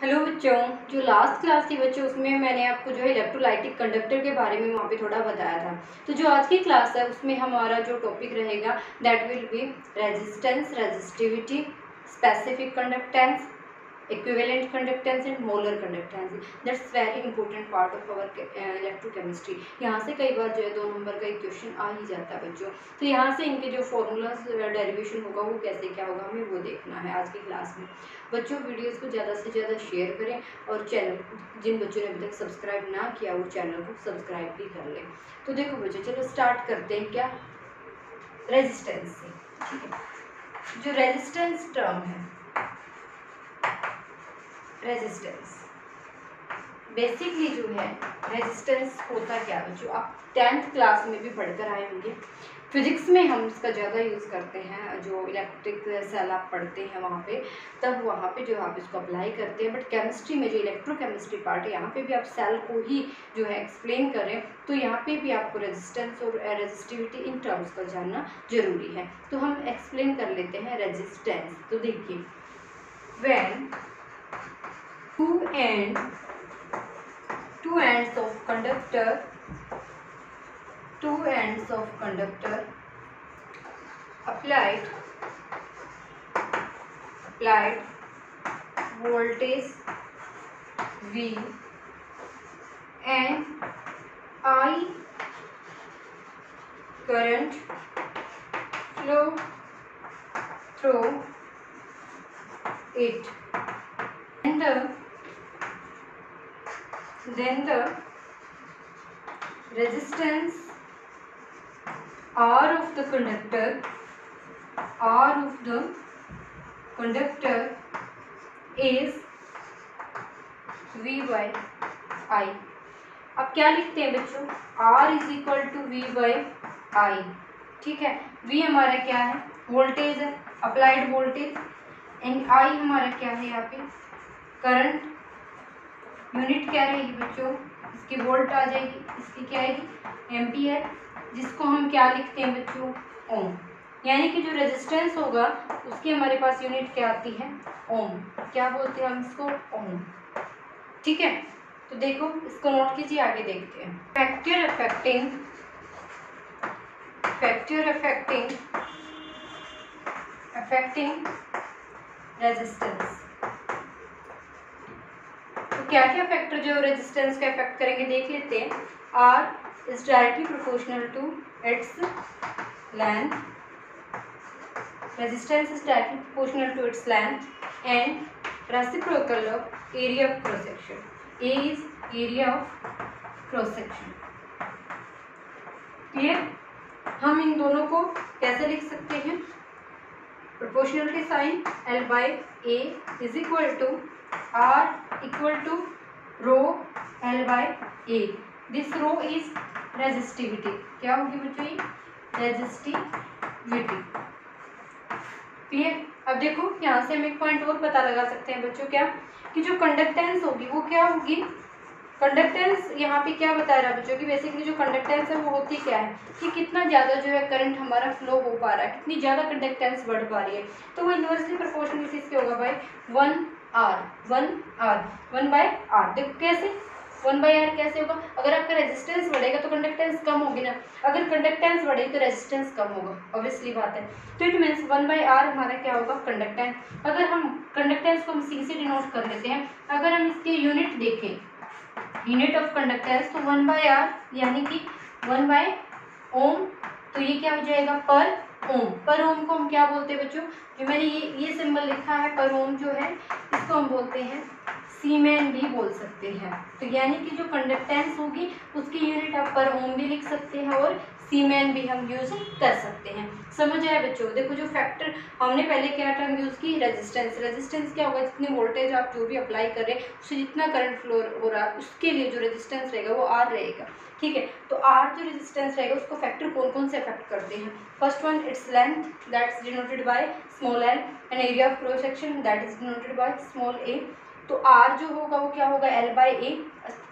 Hello बच्चों, जो last class थी बच्चों, उसमें मैंने आपको जो है इलेक्ट्रोलाइटिक कंडक्टर के बारे में वहाँ पे थोड़ा बताया था। तो जो आज की क्लास है, उसमें हमारा जो टॉपिक रहेगा that will be resistance resistivity specific conductance equivalent conductance and molar conductance. That's very important part of our electrochemistry. यहाँ से कई बार जो है दो नंबर का एक क्वेश्चन आ ही जाता है बच्चों। तो यहाँ से इनके जो फॉर्मूलाज डेरिवेशन होगा, वो कैसे क्या होगा, हमें वो देखना है आज की क्लास में। बच्चों वीडियोस को ज़्यादा से ज़्यादा शेयर करें और चैनल जिन बच्चों ने अभी तक सब्सक्राइब ना किया, वो चैनल को सब्सक्राइब भी कर लें। तो देखो बच्चों, चलो स्टार्ट करते हैं क्या? रेजिस्टेंस से। ठीक है। जो रेजिस्टेंस टर्म है रेजिस्टेंस बेसिकली जो है रेजिस्टेंस होता क्या है? जो आप टेंथ क्लास में भी पढ़कर आए होंगे फिजिक्स में हम इसका ज़्यादा यूज़ करते हैं, जो इलेक्ट्रिक सेल आप पढ़ते हैं वहाँ पे, तब वहाँ पे जो आप इसको अप्लाई करते हैं बट केमिस्ट्री में जो इलेक्ट्रोकेमिस्ट्री पार्ट है, यहाँ पे भी आप सेल को ही जो है एक्सप्लेन करें तो यहाँ पे भी आपको रेजिस्टेंस और रेजिस्टिविटी इन टर्म्स का जानना ज़रूरी है। तो हम एक्सप्लेन कर लेते हैं रेजिस्टेंस तो देखिए when two end two ends of conductor two ends of conductor applied applied voltage V and I current flow through it then the resistance R of the conductor, R of the conductor is V by I. अब क्या लिखते हैं बच्चों? R is equal to V by I ठीक है? V हमारा क्या है? वोल्टेज है अप्लाइड वोल्टेज एंड I हमारा क्या है यहाँ पे? करंट यूनिट क्या रहेगी बच्चों? इसकी वोल्ट आ जाएगी, इसकी क्या आएगी? एम्पियर, जिसको हम क्या लिखते हैं बच्चों? ओम। यानी कि जो रेजिस्टेंस होगा, उसकी हमारे पास यूनिट क्या आती है? ओम। क्या बोलते हैं हम इसको? ओम। ठीक है? तो देखो, इसको नोट कीजिए, आगे देखते हैं। Factor affecting factor affecting affecting resistance क्या क्या फैक्टर जो रेजिस्टेंस का इफ़ेक्ट करेंगे, देख लेते हैं। R is directly proportional to its length resistance is directly proportional to its length and reciprocal of area of cross section A is area of cross section clear हम इन दोनों को कैसे लिख सकते हैं? Proportional proportionality sign L by A is equal to R equal to rho L by A. This rho is resistivity. क्या होगी बच्चों ये? रेजिस्टिविटी अब देखो, यहाँ से हम एक पॉइंट और पता लगा सकते हैं बच्चों क्या? कि जो कंडक्टेंस होगी, वो क्या होगी? कंडक्टेंस यहाँ पे क्या बता रहा है बच्चों की बेसिकली जो कंडक्टेंस है, वो होती क्या है? कि कितना ज़्यादा जो है करंट हमारा फ्लो हो पा रहा है, कितनी ज़्यादा कंडक्टेंस बढ़ पा रही है। तो वो इन्वर्सली प्रोपोर्शनल किसके होगा भाई। One R one R one by R देखो कैसे? वन बाई आर कैसे होगा? अगर आपका रेजिस्टेंस बढ़ेगा तो कंडक्टेंस कम होगी ना। अगर कंडक्टेंस बढ़ेगी तो रेजिस्टेंस कम होगा। ऑब्वियसली बात है। तो it means one by R हमारा क्या होगा? कंडक्टेंस अगर हम कंडक्टेंस को हम सी से डिनोट कर लेते हैं, अगर हम इसके यूनिट देखें यूनिट ऑफ़ कंडक्टेंस तो वन बाई आर यानी कि वन बाय ओम तो ये क्या हो जाएगा? पर ओम। पर ओम को हम क्या बोलते हैं बच्चों? जो मैंने ये ये सिंबल लिखा है, पर ओम जो है, इसको हम बोलते हैं सीमेन भी बोल सकते हैं। तो यानी कि जो कंडक्टेंस होगी, उसकी यूनिट आप पर ओम भी लिख सकते हैं और सीमेन भी हम यूज़ कर सकते हैं। समझ आया बच्चों? देखो जो फैक्टर हमने पहले क्या टर्म यूज़ की? रेजिस्टेंस रेजिस्टेंस क्या होगा? जितने वोल्टेज आप जो भी अप्लाई कर रहे हैं, उससे जितना करंट फ्लो हो रहा है उसके लिए जो रेजिस्टेंस रहेगा वो आर रहेगा। ठीक है? तो आर जो रेजिस्टेंस रहेगा, उसको फैक्टर कौन कौन से अफेक्ट करते हैं? First one its length that is denoted by small L and area of cross section that is denoted by small A तो आर जो होगा, वो क्या होगा? एल बाई ए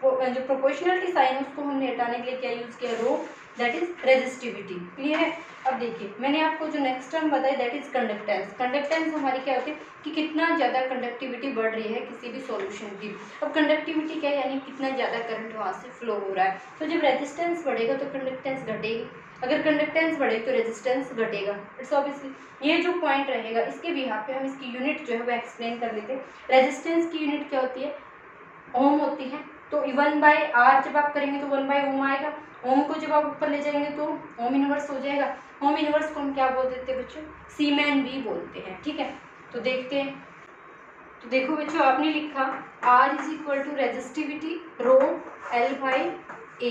जो प्रोपोर्शनलिटी साइन है, उसको हमने हटाने के लिए क्या यूज़ किया? Rho that is resistivity clear है? अब देखिए, मैंने आपको जो नेक्स्ट टर्म बताया दैट इज़ कंडक्टेंस कंडक्टेंस हमारी क्या होती है? कि कितना ज़्यादा कंडक्टिविटी बढ़ रही है किसी भी सॉल्यूशन की। अब कंडक्टिविटी क्या है? यानी कितना ज़्यादा करंट वहाँ से फ्लो हो रहा है। तो जब रेजिस्टेंस बढ़ेगा तो कंडक्टेंस घटेगी। अगर कंडक्टेंस बढ़ेगी तो रेजिस्टेंस घटेगा। इट्स ऑब्वियसली ये जो पॉइंट रहेगा, इसके भी यहाँ पे हम इसकी यूनिट जो है वो एक्सप्लेन कर लेते हैं। रेजिस्टेंस की यूनिट क्या होती है? ओम होती है। तो वन बाय आर जब आप करेंगे तो वन बाय ओम आएगा। ओम को जब आप ऊपर ले जाएँगे तो ओम यूनिवर्स हो जाएगा। ओम यूनिवर्स को हम क्या बोल देते हैं बच्चों? सीमैन भी बोलते हैं, ठीक है? तो देखते हैं। तो देखो बच्चों, आपने लिखा R is equal to resistivity rho L by A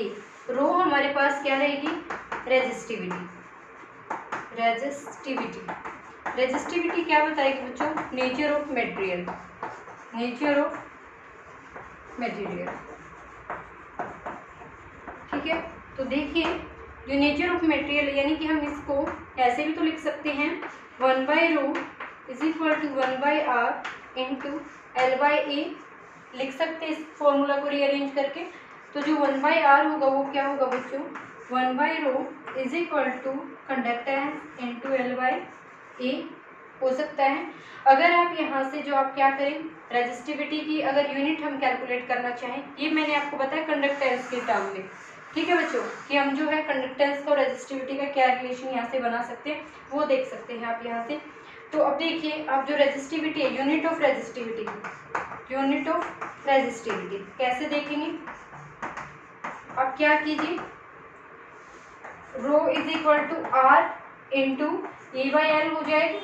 rho हमारे पास क्या रहेगी? रेजिस्टिविटी रेजिस्टिविटी रेजिस्टिविटी क्या बताएगी बच्चों? Nature of material nature of material ठीक है? तो देखिए, जो नेचर ऑफ़ मटेरियल यानी कि हम इसको ऐसे भी तो लिख सकते हैं one by rho is equal to one by R into L by A लिख सकते हैं इस फॉर्मूला को रीअरेंज करके। तो जो वन बाई आर होगा, वो क्या होगा बच्चों? One by rho is equal to conductance into L by A हो सकता है। अगर आप यहाँ से जो आप क्या करें रेजिस्टिविटी की अगर यूनिट हम कैलकुलेट करना चाहें, ये मैंने आपको बताया कंडक्टेंस के टर्म में। ठीक है बच्चों, कि हम जो है कंडक्टेंस और रेजिस्टिविटी का क्या रिलेशन यहाँ से बना सकते हैं, वो देख सकते हैं आप यहाँ से। तो अब देखिए, अब जो रेजिस्टिविटी है unit of resistivity unit of resistivity कैसे देखेंगे? अब क्या कीजिए? Rho is equal to R into A by L हो जाएगी।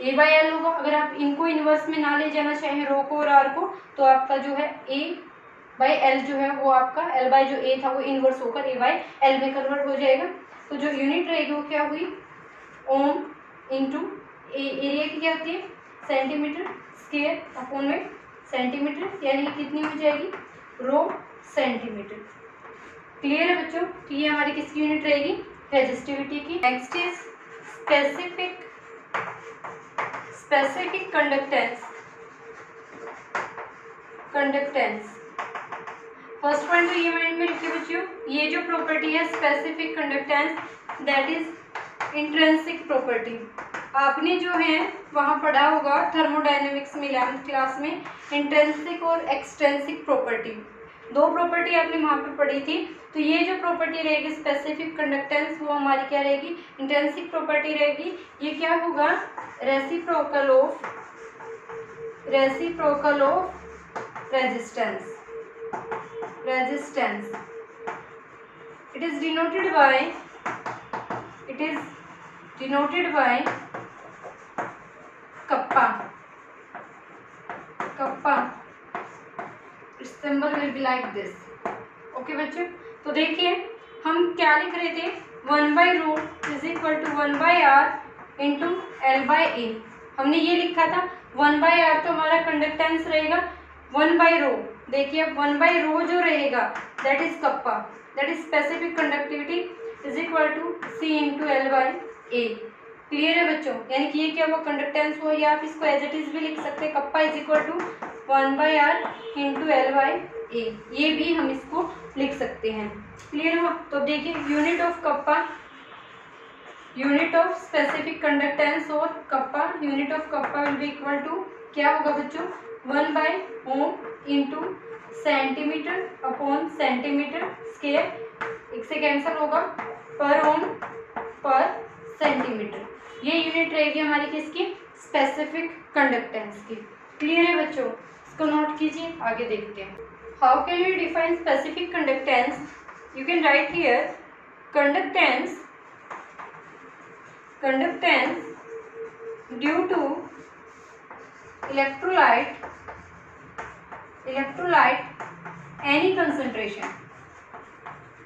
ए बाई एल होगा। अगर आप इनको इन्वर्स में ना ले जाना चाहें रो को और आर को तो आपका जो है ए बाई एल जो है वो आपका एल बाई जो ए था वो इन्वर्स होकर ए बाई एल में कन्वर्ट हो जाएगा। तो जो यूनिट रहेगी वो क्या हुई? ओम इंटू एरिया की क्या होती है? सेंटीमीटर स्केयर अपोन में सेंटीमीटर यानी कि कितनी हो जाएगी? रो सेंटीमीटर क्लियर है बच्चों? कि ये हमारी किसकी यूनिट रहेगी? रेजिस्टिविटी की। Next is specific specific conductance conductance first point तो ये माइंड में रखिए बच्चों ये जो प्रॉपर्टी है specific conductance that is intrinsic property आपने जो है, वहाँ पढ़ा होगा थर्मोडाइनमिक्स में इलेवंथ क्लास में इंट्रेंसिक और एक्सटेंसिक प्रॉपर्टी दो प्रॉपर्टी आपने वहाँ पे पढ़ी थी तो ये जो प्रॉपर्टी रहेगी स्पेसिफिक कंडक्टेंस वो हमारी क्या रहेगी? इंटेंसिक प्रॉपर्टी रहेगी. ये क्या होगा? Reciprocal of reciprocal of resistance resistance it is denoted by it is denoted by kappa kappa symbol will be like this okay बच्चों? तो देखिए, हम क्या लिख रहे थे? One by rho is equal to one by R into L by A. हमने ये लिखा था, वन बाई आर तो हमारा कंडक्टेंस रहेगा, वन बाई रो देखिए वन बाई रो जो रहेगा that is kappa that is specific conductivity is equal to C into L by A clear है बच्चों? यानी कि ये क्या हुआ? कंडक्टेंस हुआ। या आप इसको एज इट इज़ भी लिख सकते हैं। Kappa is equal to one by R into L by A ये भी हम इसको लिख सकते हैं। क्लियर हुआ? तो देखिए unit of kappa unit of specific conductance और kappa unit of kappa will be equal to क्या होगा बच्चों? One by ohm into centimetre upon centimetre square एक से कैंसिल होगा। पर ओम पर सेंटीमीटर ये यूनिट रहेगी हमारी किसकी? स्पेसिफिक कंडक्टेंस की। क्लियर है बच्चों? इसको नोट कीजिए, आगे देखते हैं। How can you define specific conductance you can write here conductance conductance due to electrolyte electrolyte any concentration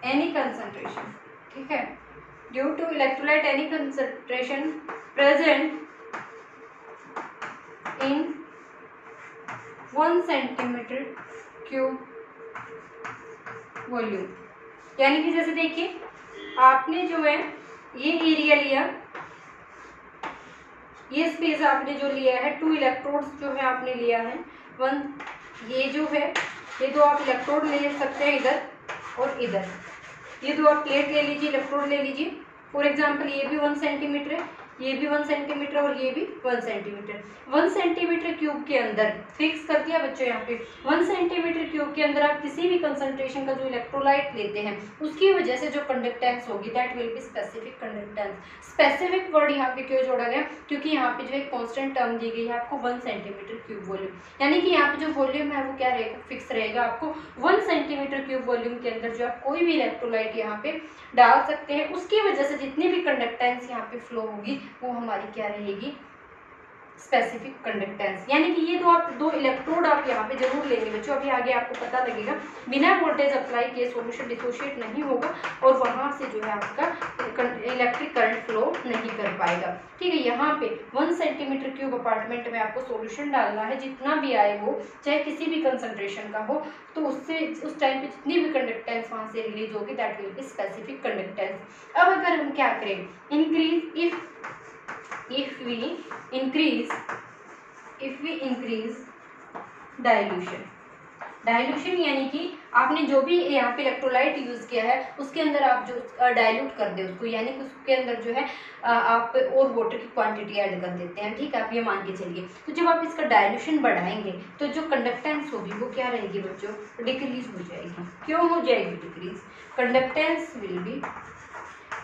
any concentration ठीक है? Due to electrolyte any concentration present in one centimetre cube volume यानी कि जैसे देखिए, आपने जो है, ये एरिया लिया ये स्पेस आपने जो लिया है टू इलेक्ट्रोड्स जो है आपने लिया है वन ये जो है, ये दो आप इलेक्ट्रोड ले सकते हैं इधर और इधर। ये दो आप प्लेट ले लीजिए इलेक्ट्रोड ले लीजिए। फॉर एग्ज़ाम्पल ये भी वन सेंटीमीटर है। ये भी वन सेंटीमीटर और ये भी one centimetre one centimetre cube के अंदर फिक्स कर दिया बच्चों यहाँ पे। वन सेंटीमीटर क्यूब के अंदर आप किसी भी कंसंट्रेशन का जो इलेक्ट्रोलाइट लेते हैं, उसकी वजह से जो कंडक्टेंस होगी that will be specific conductance specific word यहाँ पे क्यों जोड़ा गया? क्योंकि यहाँ पे जो एक कॉन्स्टेंट टर्म दी गई है, आपको वन सेंटीमीटर क्यूब वॉल्यूम यानी कि यहाँ पे जो वॉल्यूम है, वो क्या रहेगा? फिक्स रहेगा आपको। वन सेंटीमीटर क्यूब वॉल्यूम के अंदर जो आप कोई भी इलेक्ट्रोलाइट यहाँ पे डाल सकते हैं। उसकी वजह से जितनी भी कंडक्टेंस यहाँ पे फ्लो होगी वो हमारी क्या रहेगी? स्पेसिफिक कंडक्टेंस यानी कि ये दो आप, दो इलेक्ट्रोड आप यहाँ पे ज़रूर लेंगे बच्चों, अभी आगे आपको पता लगेगा। बिना वोल्टेज अप्लाई किए सॉल्यूशन डिसोशिएट नहीं होगा और वहाँ से जो है आपका इलेक्ट्रिक करंट फ्लो नहीं कर पाएगा। ठीक है, यहाँ पे वन सेंटीमीटर क्यूब अपार्टमेंट में आपको सोल्यूशन डालना है, जितना भी आए वो चाहे किसी भी कंसंट्रेशन का हो तो उससे, उस टाइम पे जितनी भी कंडक्टेंस वहाँ से रिलीज़ होगी that will be specific conductance अब अगर हम क्या करें increase if if we increase, if we increase dilution. Dilution यानी कि आपने जो भी यहाँ पे इलेक्ट्रोलाइट यूज़ किया है, उसके अंदर आप जो डाइल्यूट कर दे उसको। यानी कि उसके अंदर जो है आप और वाटर की क्वांटिटी ऐड कर देते हैं। ठीक है, आप ये मान के चलिए। तो जब आप इसका डाइल्यूशन बढ़ाएँगे तो जो कंडक्टेंस होगी, वो क्या रहेगी बच्चों? डिक्रीज हो जाएगी। क्यों हो जाएगी decrease conductance will be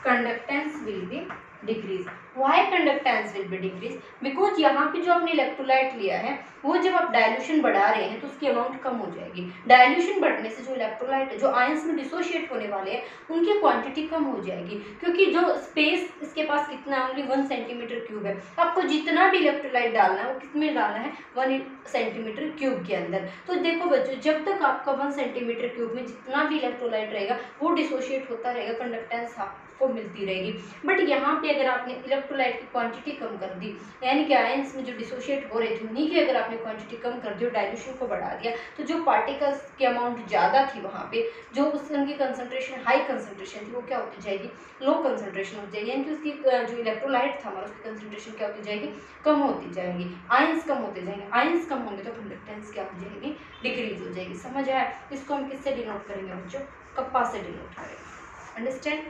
conductance will be decrease why conductance will be decrease because यहाँ पे जो आपने इलेक्ट्रोलाइट लिया है, वो जब आप डायल्यूशन बढ़ा रहे हैं तो उसकी अमाउंट कम हो जाएगी। डायल्यूशन बढ़ने से जो इलेक्ट्रोलाइट जो आयंस में डिसोशिएट होने वाले हैं, उनकी क्वांटिटी कम हो जाएगी। क्योंकि जो स्पेस इसके पास कितना ओनली वन सेंटीमीटर क्यूब है। आपको जितना भी इलेक्ट्रोलाइट डालना है, वो कितने डालना है? वन सेंटीमीटर क्यूब के अंदर। तो देखो बच्चों, जब तक आपका वन सेंटीमीटर क्यूब में जितना भी इलेक्ट्रोलाइट रहेगा, वो डिसोशिएट होता रहेगा कंडक्टेंस आपको मिलती रहेगी। बट यहाँ पे अगर आपने इलेक्ट्रोलाइट की क्वांटिटी कम कर दी, यानी कि आयंस में जो डिसोशिएट हो रहे थे उन्हीं की अगर आपने क्वांटिटी कम कर दी और डाइल्यूशन को बढ़ा दिया तो जो पार्टिकल्स की अमाउंट ज़्यादा थी वहाँ पे, जो उस उनकी कंसनट्रेशन हाई कंसनट्रेशन थी, वो क्या होती जाएगी? लो कंसनट्रेशन हो जाएगी, यानी कि उसकी जो इलेक्ट्रोलाइट था हमारा, उसकी कंसनट्रेशन क्या होती जाएगी? कम होती जाएगी। आयंस कम होते जाएँगे। आयंस कम होंगे तो कंडक्टेंस क्या हो जाएगी? डिक्रीज हो जाएगी। समझ आया? इसको हम किससे डिनोट करेंगे बच्चों? कप्पा से डिनोट करेंगे। अंडरस्टैंड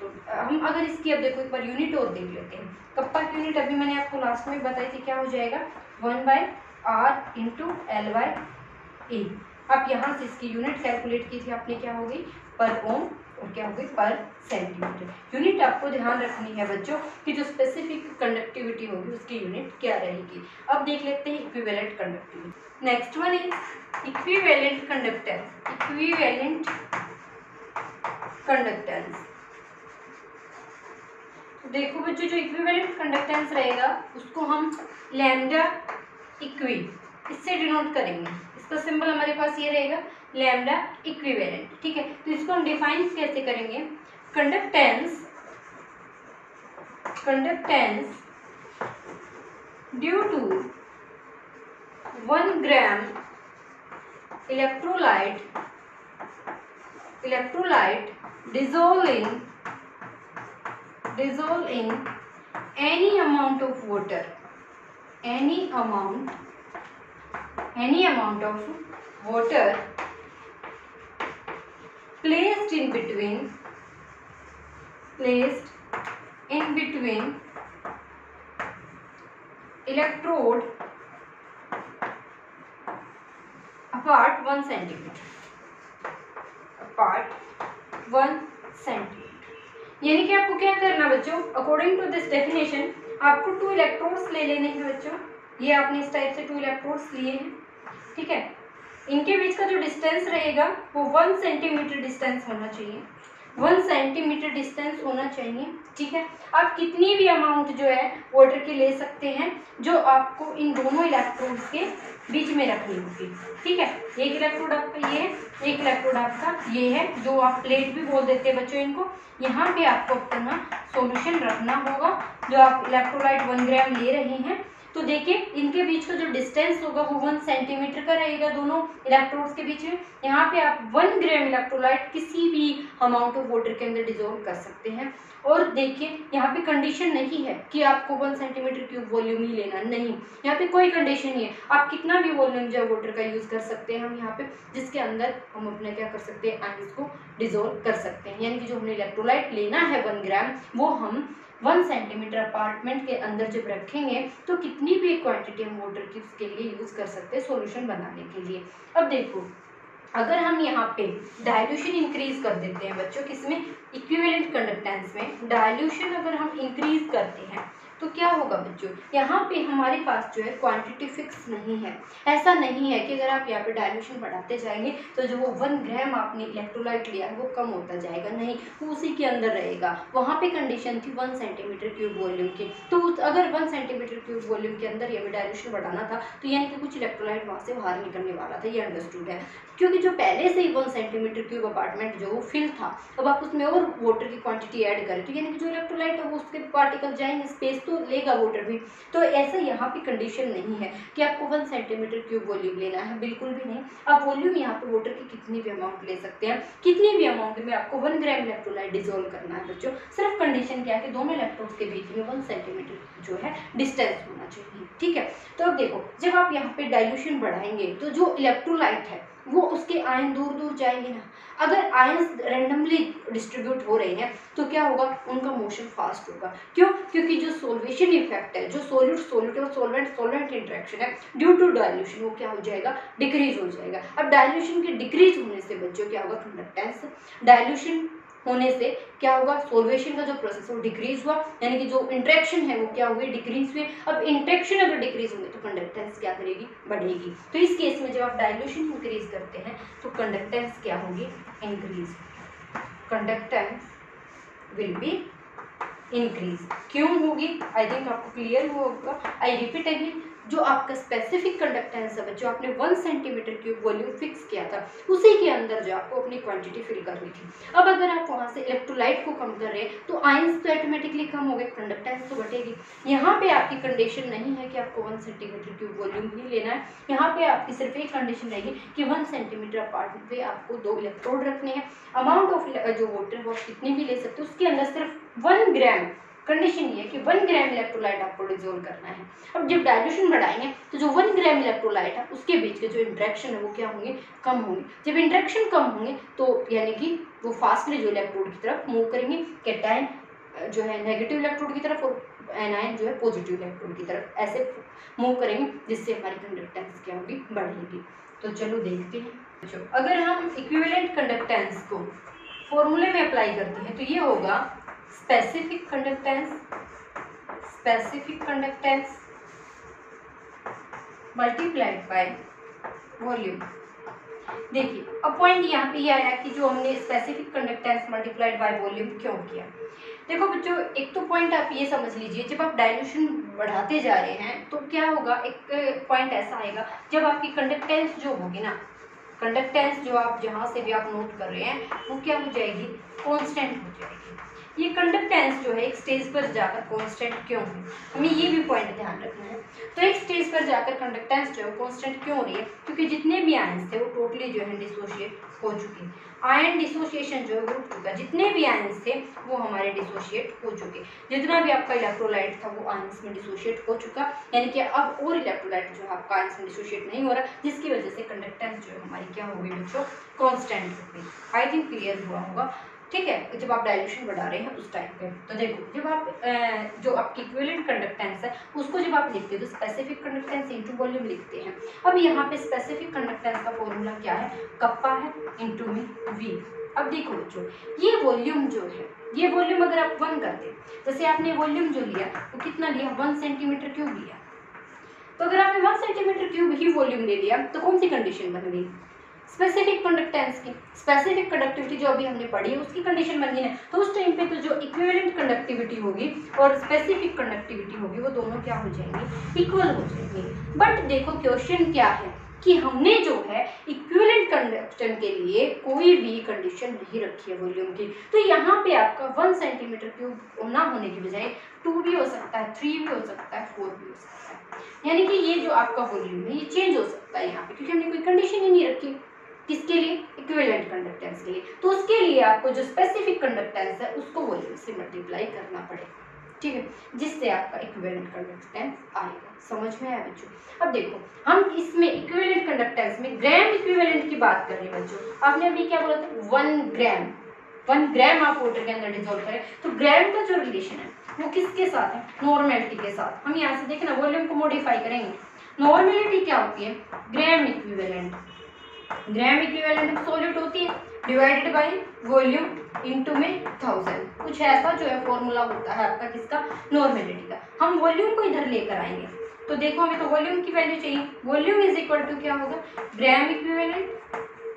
तो हम अगर इसकी, अब देखो एक बार यूनिट और देख लेते हैं। कप्पा की यूनिट अभी मैंने आपको लास्ट में बताई थी क्या हो जाएगा? One by R into L by A अब यहाँ से इसकी यूनिट कैलकुलेट की थी आपने, क्या हो गई? पर ओम और क्या होगी पर सेंटीमीटर यूनिट आपको ध्यान रखनी है बच्चों कि जो स्पेसिफिक कंडक्टिविटी होगी, उसकी यूनिट क्या रहेगी। अब देख लेते हैं equivalent conductivity next one is equivalent conductor equivalent conductance देखो बच्चों, जो इक्विवेलेंट कंडक्टेंस रहेगा, उसको हम लैम्डा इक्वी इससे डिनोट करेंगे। इसका सिंबल हमारे पास ये रहेगा लैम्डा इक्विवेलेंट ठीक है? तो इसको हम डिफाइन कैसे करेंगे? Conductance conductance due to one gram electrolyte electrolyte dissolving dissolve in any amount of water. Any amount any amount of water placed in between placed in between electrode apart 1 centimeter. Apart 1 centimeter यानी कि आपको क्या करना बच्चों according to this definition आपको two electrodes ले लेने हैं बच्चों। ये आपने इस टाइप से टू इलेक्ट्रोड्स लिए हैं, ठीक है? इनके बीच का जो डिस्टेंस रहेगा, वो वन सेंटीमीटर डिस्टेंस होना चाहिए। वन सेंटीमीटर डिस्टेंस होना चाहिए, ठीक है? आप कितनी भी अमाउंट जो है वाटर की ले सकते हैं, जो आपको इन दोनों इलेक्ट्रोड्स के बीच में रखनी होगी, ठीक है? एक इलेक्ट्रोड आपका ये है, एक इलेक्ट्रोड आपका ये है, जो आप प्लेट भी बोल देते हैं बच्चों इनको। यहाँ पे आपको अपना सॉल्यूशन रखना होगा, जो आप इलेक्ट्रोलाइट वन ग्राम ले रहे हैं तो देखिए, इनके बीच का जो डिस्टेंस होगा वो वन सेंटीमीटर का रहेगा दोनों इलेक्ट्रोड्स के बीच में। यहाँ पे आप वन ग्राम इलेक्ट्रोलाइट किसी भी अमाउंट ऑफ़ वाटर के अंदर डिजोल्व कर सकते हैं। और देखिए, यहाँ पे कंडीशन नहीं है कि आपको वन सेंटीमीटर क्यूब वॉल्यूम ही लेना, नहीं। यहाँ पे कोई कंडीशन नहीं है। आप कितना भी वॉल्यूम जो वाटर का यूज़ कर सकते हैं हम यहाँ पे, जिसके अंदर हम अपने क्या कर सकते हैं आइंस को डिजोल्व कर सकते हैं। यानी कि जो हमने इलेक्ट्रोलाइट लेना है वन ग्राम वो हम वन सेंटीमीटर अपार्टमेंट के अंदर जब रखेंगे तो कितनी भी क्वांटिटी हम वाटर की उसके लिए यूज़ कर सकते हैं सोल्यूशन बनाने के लिए। अब देखो, अगर हम यहाँ पे डायल्यूशन इंक्रीज कर देते हैं बच्चों, किसमें? इक्विवेलेंट कंडक्टेंस में। डायल्यूशन अगर हम इंक्रीज करते हैं तो क्या होगा बच्चों? यहाँ पे हमारे पास जो है क्वांटिटी फिक्स नहीं है। ऐसा नहीं है कि अगर आप यहाँ पे डायल्यूशन बढ़ाते जाएँगे तो जो वो वन ग्राम आपने इलेक्ट्रोलाइट लिया है, वो कम होता जाएगा। नहीं, वो उसी के अंदर रहेगा। वहाँ पे कंडीशन थी वन सेंटीमीटर क्यूब वॉल्यूम की। तो अगर वन सेंटीमीटर क्यूब वॉल्यूम के अंदर हमें डायल्यूशन बढ़ाना था तो यानी कि कुछ इलेक्ट्रोलाइट वहाँ से बाहर निकलने वाला था, ये अंडरस्टूड है। क्योंकि जो पहले से ही वन सेंटीमीटर क्यूब अपार्टमेंट जो वो फिल था, अब आप उसमें और वाटर की क्वांटिटी ऐड करें तो यानी कि जो इलेक्ट्रोलाइट है, वो उसके पार्टिकल जाएँगे स्पेस तो लेगा वोटर भी। तो ऐसा यहाँ पे कंडीशन नहीं है कि आपको वन सेंटीमीटर क्यूब वॉल्यूम लेना है, बिल्कुल भी नहीं। आप वॉल्यूम यहाँ पे वाटर की कितनी भी अमाउंट ले सकते हैं। कितनी भी अमाउंट में आपको वन ग्राम इलेक्ट्रोलाइट डिजोल्व करना है बच्चों। सिर्फ़ कंडीशन क्या है कि दोनों इलेक्ट्रोड्स के बीच में वन सेंटीमीटर जो है डिस्टेंस होना चाहिए, ठीक है? तो अब देखो, जब आप यहाँ पे डाइल्यूशन बढ़ाएँगे तो जो इलेक्ट्रोलाइट है वो उसके आयन दूर दूर जाएँगे ना। अगर आयन रेंडमली डिस्ट्रीब्यूट हो रहे हैं तो क्या होगा? उनका मोशन फास्ट होगा। क्यों? क्योंकि जो सोल्वेशन इफ़ेक्ट है, जो सोल्यूट सोल्यूट और सोलवेंट सोलवेंट इंट्रैक्शन है ड्यू टू डायल्यूशन वो क्या हो जाएगा? डिक्रीज हो जाएगा। अब डायल्यूशन के डिक्रीज होने से बच्चों क्या होगा? कंडक्टेंस डायल्यूशन होने से क्या होगा? सोल्वेशन का जो प्रोसेस है वो डिक्रीज हुआ, यानी कि जो इंट्रैक्शन है वो क्या हुई डिक्रीज हुए। अब इंट्रैक्शन अगर डिक्रीज होंगे तो कंडक्टेंस क्या करेगी? बढ़ेगी। तो इस केस में जब आप डायल्यूशन इंक्रीज करते हैं तो कंडक्टेंस क्या होगी? Increase conductance will be increase क्यों होगी? आई थिंक आपको क्लियर हुआ होगा। आई रिपीट अगेन जो आपका स्पेसिफिक कंडक्टेंस है जो आपने one centimetre cube volume fix किया था, उसी के अंदर जो आपको अपनी क्वांटिटी फिल करनी थी। अब अगर आप वहाँ से इलेक्ट्रोलाइट को कम कर रहे हैं तो आयंस तो ऑटोमेटिकली कम हो गए कंडक्टेंस तो बढ़ेगी यहाँ पे आपकी कंडीशन नहीं है कि आपको वन सेंटीमीटर क्यूब वॉल्यूम ही लेना है। यहाँ पे आपकी सिर्फ़ एक कंडीशन रहेगी कि वन सेंटीमीटर अपार्ट पे आपको दो इलेक्ट्रोड रखने हैं। अमाउंट ऑफ़ जो वाटर वो कितनी भी ले सकते हो, उसके अंदर सिर्फ़ वन ग्राम कंडीशन ये है कि वन ग्राम इलेक्ट्रोलाइट आपको डिजोल्व करना है। अब जब डाइल्यूशन बढ़ाएँगे तो जो वन ग्राम इलेक्ट्रोलाइट है, उसके बीच के जो इंट्रैक्शन है, वो क्या होंगे? कम होंगे। जब इंट्रैक्शन कम होंगे तो यानी कि वो फास्टली जो इलेक्ट्रोड की तरफ़ मूव करेंगे कैटाइन जो है नेगेटिव इलेक्ट्रोड की तरफ़ और एनाइन जो है पॉजिटिव इलेक्ट्रोड की तरफ़ ऐसे मूव करेंगे, जिससे हमारी कंडक्टेंस क्या होगी? बढ़ेगी। तो चलो देखते हैं। अगर हम इक्विवेलेंट कंडक्टेंस को फॉर्मूले में अप्लाई करते हैं तो ये होगा specific conductance specific conductance multiplied by volume. देखिए, अब पॉइंट यहाँ पे ये आया कि जो हमने specific conductance multiplied by volume क्यों किया? देखो बच्चों, एक तो पॉइंट आप ये समझ लीजिए, जब आप डाइल्यूशन बढ़ाते जा रहे हैं तो क्या होगा? एक पॉइंट ऐसा आएगा, जब आपकी कंडक्टेंस जो होगी ना कंडक्टेंस जो आप जहाँ से भी आप नोट कर रहे हैं, वो क्या हो जाएगी? कॉन्स्टेंट हो जाएगी। ये कंडक्टेंस जो है, एक स्टेज पर जाकर कांस्टेंट क्यों है? हमें ये भी पॉइंट ध्यान रखना है। तो एक स्टेज पर जाकर कंडक्टेंस जो है कांस्टेंट क्यों हो रही है? क्योंकि जितने भी आयंस थे, वो टोटली जो है डिसोशिएट हो चुके आयन डिसोशिएशन जो है, वो चुका जितने भी आयंस थे, वो हमारे डिसोशिएट हो चुके जितना भी आपका इलेक्ट्रोलाइट था, वो आयंस में डिसोशिएट हो चुका। यानी कि अब और इलेक्ट्रोलाइट जो है, आपका आयंस में डिसोशिएट नहीं हो रहा, जिसकी वजह से कंडक्टेंस जो है, हमारी क्या हो गई, बच्चों? कॉन्स्टेंट हो गई। आई थिंक क्लियर हुआ होगा। ठीक है? जब आप डायल्यूशन बढ़ा रहे हैं उस टाइम पे। तो देखो, जब आप जो आपकी इक्विवेलेंट कंडक्टेंस है, उसको जब आप लिखते हैं तो स्पेसिफिक कंडक्टेंस इनटू वॉल्यूम लिखते हैं। अब यहाँ पे स्पेसिफिक कंडक्टेंस का फॉर्मूला क्या है? कप्पा है इनटू में वी अब देखो बच्चों, ये वॉल्यूम जो है, ये वॉल्यूम अगर आप वन करते जैसे आपने वॉल्यूम जो लिया वो कितना लिया? वन सेंटीमीटर क्यूब लिया। तो अगर आपने वन सेंटीमीटर क्यूब ही वॉल्यूम ले लिया तो कौन सी कंडीशन बन गई? स्पेसिफिक कंडक्टेंस की स्पेसिफिक कंडक्टिविटी जो अभी हमने पढ़ी है, उसकी कंडीशन बन है तो उस टाइम पे तो जो इक्विवेलेंट कंडक्टिविटी होगी और स्पेसिफिक कंडक्टिविटी होगी, वो दोनों क्या हो जाएँगी? इक्वल हो जाएँगे। बट देखो क्वेश्चन क्या है कि हमने जो है इक्विवेलेंट कंडक्शन के लिए कोई भी कंडीशन नहीं रखी है वॉल्यूम की। तो यहाँ पे आपका वन सेंटीमीटर क्यूब ना होने की बजाय टू भी हो सकता है थ्री भी हो सकता है फोर भी हो सकता है। यानी कि ये जो आपका वॉल्यूम है, ये चेंज हो सकता है यहाँ पे, क्योंकि हमने कोई कंडीशन ही नहीं रखी। किसके लिए? इक्विवेलेंट कंडक्टेंस के लिए। तो उसके लिए आपको जो स्पेसिफिक कंडक्टेंस है, उसको वॉल्यूम से मल्टीप्लाई करना पड़ेगा। ठीक है? जिससे आपका इक्विवेलेंट कंडक्टेंस आएगा। समझ में आया बच्चों? अब देखो, हम इसमें इक्विवेलेंट कंडक्टेंस में ग्राम इक्विवेलेंट की बात कर रहे हैं बच्चों। आपने अभी क्या बोला था? वन ग्राम वन ग्राम आप वाटर के अंदर डिजोल्व करें। तो ग्राम का जो रिलेशन है, वो किसके साथ है? नॉर्मेलिटी के साथ। हम यहाँ से देखें ना वॉल्यूम को मॉडिफाई करेंगे। नॉर्मेलिटी क्या होती है? Gram equivalent gram equivalent solute होती है डिवाइडेड बाय वॉल्यूम इनटू में थाउज़ेंड कुछ ऐसा जो है फॉर्मूला होता है आपका किसका नॉर्मेलिटी का। हम वॉल्यूम को इधर लेकर आएँगे। तो देखो हमें तो वॉल्यूम की वैल्यू चाहिए। वॉल्यूम इज़ इक्वल टू क्या होगा? Gram equivalent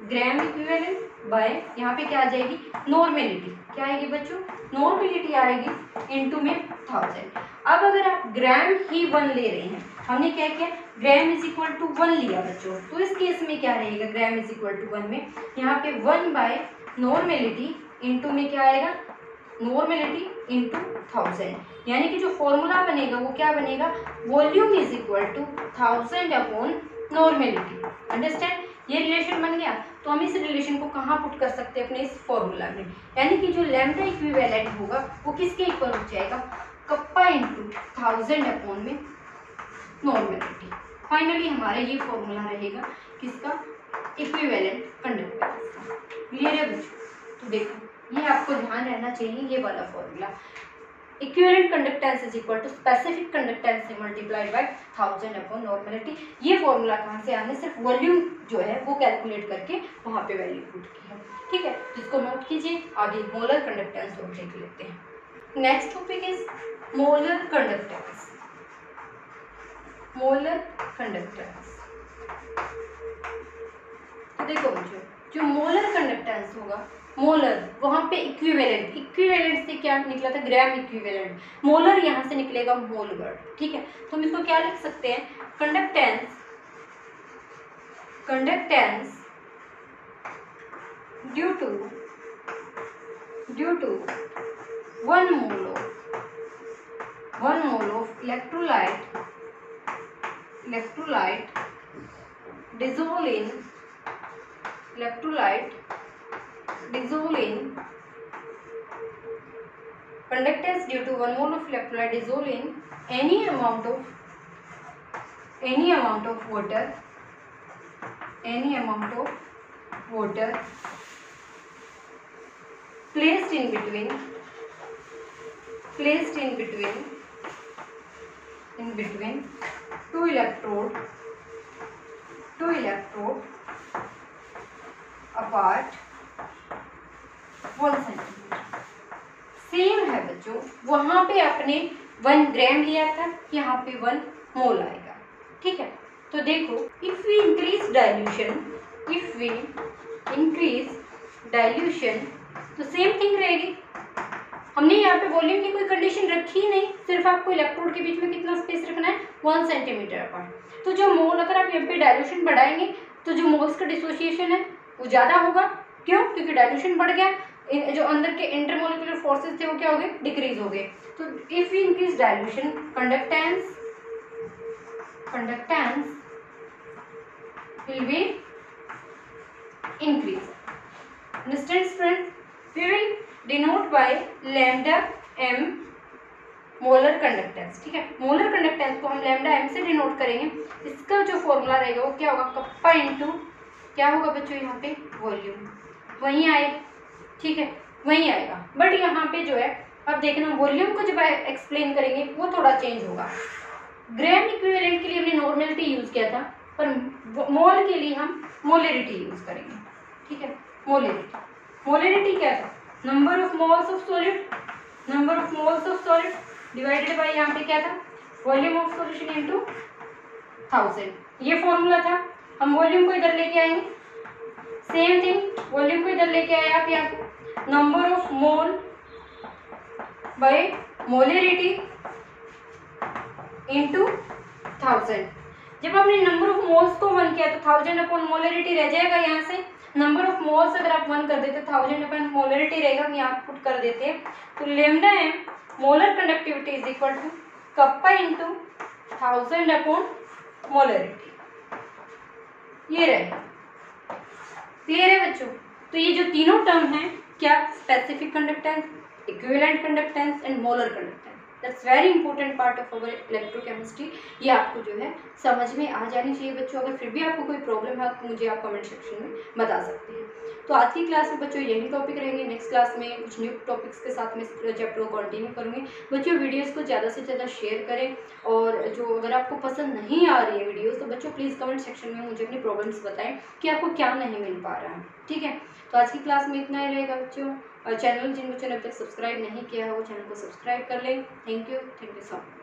gram equivalent by. यहाँ पे क्या आ जाएगी? नॉर्मेलिटी क्या आएगी बच्चों? नॉर्मेलिटी आएगी इनटू में थाउज़ेंड अब अगर आप ग्राम ही वन ले रहे हैं, हमने क्या किया? Gram is equal to one लिया बच्चों। तो इस केस में क्या रहेगा? Gram is equal to one में। यहाँ पे वन बाय नॉर्मेलिटी इंटू में क्या आएगा? नॉर्मेलिटी इंटू थाउज़ेंड यानी कि जो फॉर्मूला बनेगा, वो क्या बनेगा? Volume is equal to thousand upon normality understand ये रिलेशन बन गया तो हम इस रिलेशन को कहाँ पुट कर सकते हैं अपने इस फॉर्मूला में? यानी कि जो लैम्डा इक्विवेलेंट होगा, वो किसके इक्वल हो जाएगा? कप्पा इंटू थाउज़ेंड अपॉन में नॉर्मेलिटी फाइनली हमारा ये फॉर्मूला रहेगा किसका? इक्विवेलेंट कंडक्टेंस क्लियर है बच्चों? तो देखो, ये आपको ध्यान रहना चाहिए, ये वाला formula equivalent conductance is equal to specific conductance multiplied by thousand upon normality ये फॉर्मूला कहाँ से आने सिर्फ़ वॉल्यूम जो है, वो कैलकुलेट करके वहाँ पे वैल्यू पुट की है। ठीक है? जिसको नोट कीजिए। आगे मोलर कंडक्टेंस हम देख लेते हैं। Next topic is molar conductance molar conductance तो देखो बच्चों, जो मोलर कंडक्टेंस होगा मोलर, वहाँ पे इक्विवेलेंट इक्विवेलेंट से क्या निकला था? ग्राम इक्विवेलेंट मोलर यहाँ से निकलेगा मोल वर्ड ठीक है? तो हम इसको क्या लिख सकते हैं? Conductance conductance due to due to one mole of one mole of electrolyte electrolyte dissolve in electrolyte dissolve in conductance due to one mole of electrolyte dissolve in any amount of any amount of water any amount of water placed in between placed in between in between two electrode two electrode apart one same है बच्चों, वहाँ पे आपने one gram लिया था, यहाँ पे one mole आएगा, ठीक है? तो देखो if we increase dilution if we increase dilution तो सेम थिंग रहेगी। हमने यहाँ पे वॉल्यूम की कोई कंडीशन रखी नहीं, सिर्फ़ आपको इलेक्ट्रोड के बीच में कितना स्पेस रखना है वन सेंटीमीटर अपार्ट तो जो मोल अगर आप यहाँ पे डायल्यूशन बढ़ाएँगे तो जो मोल्स का डिसोसिएशन है, वो ज़्यादा होगा। क्यों? क्योंकि डायल्यूशन बढ़ गया। जो अंदर के इंटरमोलिकुलर फोर्सेस थे, वो क्या हो गए? डिक्रीज हो गए। तो if you increase dilution conductance conductance will be increase understand friends we will denote by lambda M molar conductance ठीक है? मोलर कंडक्टेंस को हम लैम्डा एम से डिनोट करेंगे। इसका जो फॉर्मूला रहेगा, वो क्या होगा? कप्पा इंटू क्या होगा बच्चों यहाँ पे? वॉल्यूम वहीं आए ठीक है, वहीं आएगा। बट यहाँ पे जो है अब देखना वॉल्यूम को जब एक्सप्लेन करेंगे, वो थोड़ा चेंज होगा। ग्राम इक्विवेलेंट के लिए हमने नॉर्मेलिटी यूज़ किया था, पर मोल के लिए हम मोलरिटी यूज़ करेंगे। ठीक है मोलरिटी मोलरिटी क्या था? Number of moles of solid number of moles of solid divided by यहाँ पे क्या था? Volume of solution into thousand ये फॉर्मूला था। हम वॉल्यूम को इधर लेके आएँगे। सेम थिंग वॉल्यूम को इधर लेके आए आप यहाँ number of mole by molarity into thousand जब आपने नंबर ऑफ़ मोल्स को वन किया तो थाउज़ेंड अपॉन मोलरिटी रह जाएगा यहाँ से। नंबर ऑफ़ मोल्स अगर आप वन कर देते थाउज़ेंड अपॉन मोलरिटी रहेगा यहाँ पुट कर देते हैं। तो lambda M molar conductivity is equal to kappa into thousand upon molarity ये रहेगा क्लियर है बच्चों? तो ये जो तीनों टर्म हैं क्या specific conductance equivalent conductance and molar conductance that's very important part of our electrochemistry ये आपको जो है समझ में आ जानी चाहिए बच्चों, अगर फिर भी आपको कोई प्रॉब्लम है तो मुझे आप कमेंट सेक्शन में बता सकते हैं। तो आज की क्लास में बच्चों यही टॉपिक रहेंगे। नेक्स्ट क्लास में कुछ न्यू टॉपिक्स के साथ में चैप्टर को कंटिन्यू करूँगी। बच्चों वीडियोज़ को ज़्यादा से ज़्यादा शेयर करें और जो अगर आपको पसंद नहीं आ रही है वीडियोस तो बच्चों प्लीज़ कमेंट सेक्शन में मुझे अपनी प्रॉब्लम्स बताएँ कि आपको क्या नहीं मिल पा रहा है। ठीक है? तो आज की क्लास में इतना ही रहेगा बच्चों। और चैनल जिन बच्चों ने अब तक सब्सक्राइब नहीं किया है, वो चैनल को सब्सक्राइब कर लें। Thank you thank you so much